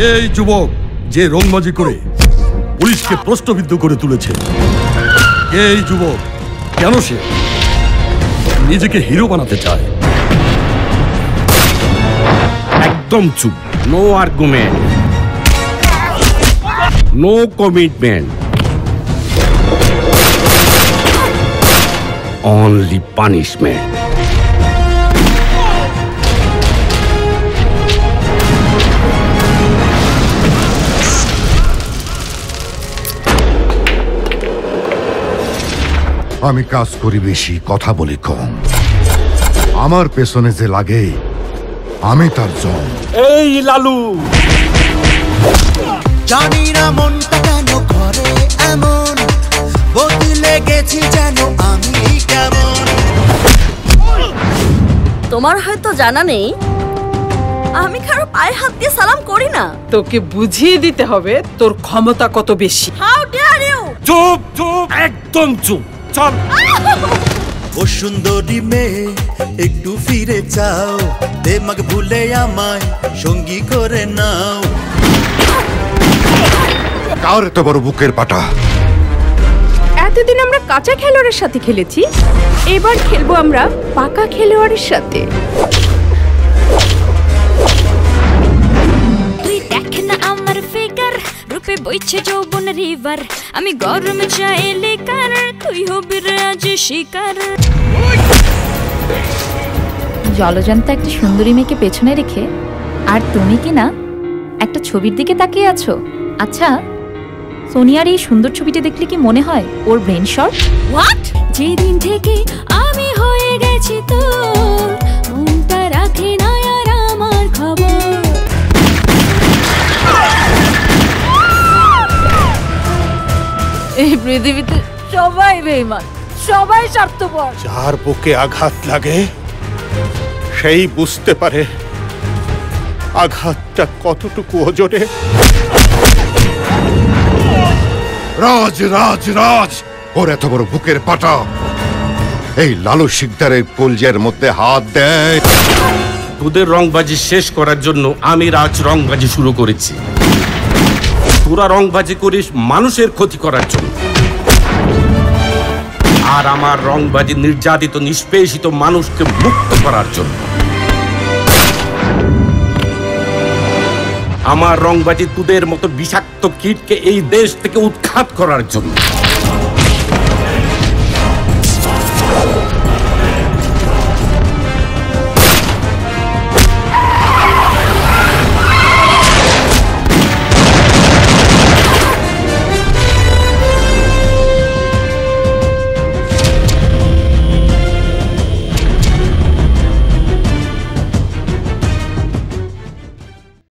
এই যুবক যে রংবাজি করে পুলিশকে প্রশ্নবিদ্ধ করে তুলেছে। এই যুবক কেন সে নিজেকে হিরো বানাতে চায়? একদম চুপ। No argument no commitment only punishment আমি কাজ করি বেশি কথা বলি কম। আমার পেছনে যে লাগে আমি তার জম এই লালু! জানি না মনটা কেন করে এমন বদলে গেছি যেন আমি কেমন। তোমার হয়তো জানা নেই আমি কারও পায়ে হাত দিয়ে সালাম করি না। তোকে বুঝিয়ে দিতে হবে তোর ক্ষমতা কত বেশি। হাউ ডেয়ার ইউ চুপ চুপ একদম চুপ। চল। ও সুন্দরী মেয়ে একটু ফিরে যাও দেমাগ ভুলে আমায় সঙ্গী করে নাও। কার এত বড় বুকের পাটা? এতদিন আমরা কাঁচা খেলোয়াড়ের সাথে খেলেছি এবার খেলব আমরা পাকা খেলোয়াড়ের সাথে। রূপে বইছে যৌবন রিভার আমি গরম চাইলে কার তুই হবি রে আজ শিকার জলজন্ত একটা সুন্দরী মেয়েকে পেছনে রেখে আর তুমি কি না একটা ছবির দিকে তাকিয়ে আছো? আচ্ছা সোনিয়ার এই সুন্দর ছবিটা দেখলে কি মনে হয় ওর ব্রেন শট হোয়াট যেদিন থেকে আমি হয়ে গেছি তোর এই পৃথিবীতে সবাই বেইমান সবাই স্বার্থপর। যার বুকে আঘাত লাগে সেই বুঝতে পারে আঘাতটা কতটুকু ওজনে। রাজ রাজ রাজ ওর এত বড় বুকের পাটা। এই লালু শিকদারের কলজের মধ্যে হাত দেয়। তোদের রংবাজি শেষ করার জন্য আমি রাজ রংবাজি শুরু করেছি। তোরা রংবাজি করিস মানুষের ক্ষতি করার জন্য। আর আমার রংবাজি নির্যাতিত, নিষ্পেষিত মানুষকে মুক্ত করার জন্য। আমার রংবাজি তুদের মতো বিষাক্ত কীটকে এই দেশ থেকে উৎখাত করার জন্য।